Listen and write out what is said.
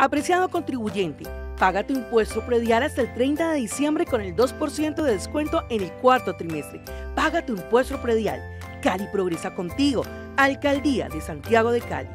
Apreciado contribuyente, paga tu impuesto predial hasta el 30 de diciembre con el 2% de descuento en el cuarto trimestre. Paga tu impuesto predial. Cali progresa contigo. Alcaldía de Santiago de Cali.